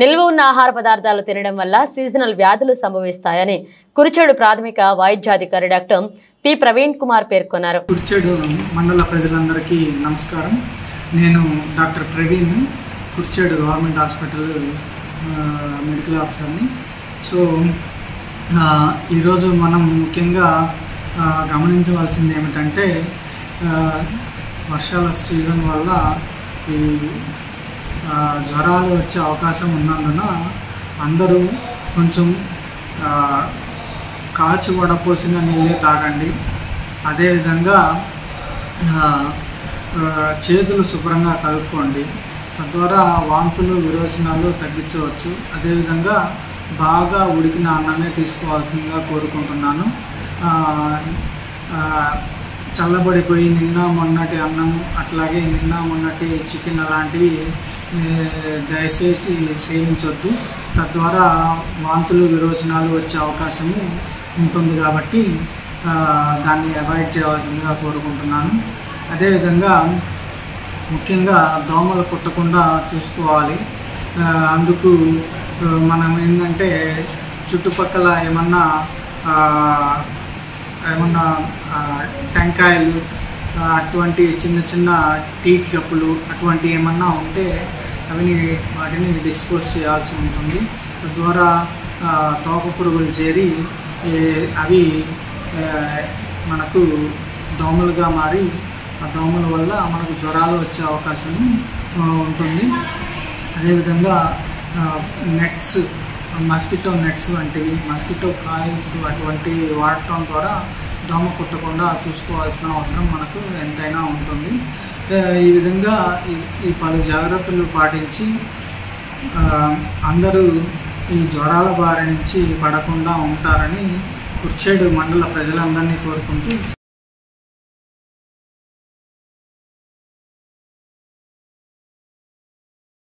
నిల్వ ఉన్న ఆహార పదార్థాలు తినడం వల్ల సీజనల్ వ్యాధులు సంభవిస్తాయని కురిచేడు ప్రాథమిక వైద్యాధికారి డాక్టర్ పి. ప్రవీణ్ కుమార్ పేర్కొన్నారు. కురిచేడు మండల ప్రజలందరికీ నమస్కారం. నేను doctor Praveen Kurichedu government hospital medical ఆఫీసర్ని. సో ఈరోజు మనం ముఖ్యంగా గమనించవలసింది ఏమిటంటే వర్షాల సీజన్ వల్ల ఈ జ్వరాలు వచ్చే అవకాశం ఉన్నందున అందరూ కొంచెం కాచి వడపోసిన నీళ్ళే తాగండి. అదేవిధంగా చేతులు శుభ్రంగా కలుపుకోండి తద్వారా వాంతులు విరోచనాలు తగ్గించవచ్చు. అదేవిధంగా బాగా ఉడికిన అన్నమే తీసుకోవాల్సిందిగా కోరుకుంటున్నాను. చల్లబడిపోయి నిన్న మొన్నటి అన్నం అట్లాగే నిన్న మొన్నటి చికెన్ అలాంటివి దయచేసి సేవించొద్దు తద్వారా వాంతులు విరోచనాలు వచ్చే అవకాశము ఉంటుంది కాబట్టి దాన్ని అవాయిడ్ చేయవలసిందిగా కోరుకుంటున్నాను. అదేవిధంగా ముఖ్యంగా దోమలు కుట్టకుండా చూసుకోవాలి. అందుకు మనం ఏంటంటే చుట్టుపక్కల ఏమన్నా ఏమన్నా టెంకాయలు అటువంటి చిన్న చిన్న టీ కప్పులు అటువంటి ఏమన్నా ఉంటే అవి వాటిని డిస్పోజ్ చేయాల్సి ఉంటుంది. తద్వారా తోక పురుగులు చేరి అవి మనకు దోమలుగా మారి ఆ దోమల వల్ల మనకు జ్వరాలు వచ్చే అవకాశం ఉంటుంది. అదేవిధంగా నెట్స్ మస్కిటో నెట్స్ వంటివి మస్కిటో కాయిల్స్ అటువంటి వాడటం ద్వారా దోమ కుట్టకుండా చూసుకోవాల్సిన అవసరం మనకు ఎంతైనా ఉంటుంది. ఈ విధంగా ఈ- ఈ పలు జాగ్రత్తలు పాటించి అందరూ ఈ జ్వరాల బారి నుంచి పడకుండా ఉంటారని కుర్చేడు మండల ప్రజలందరినీ కోరుకుంటూ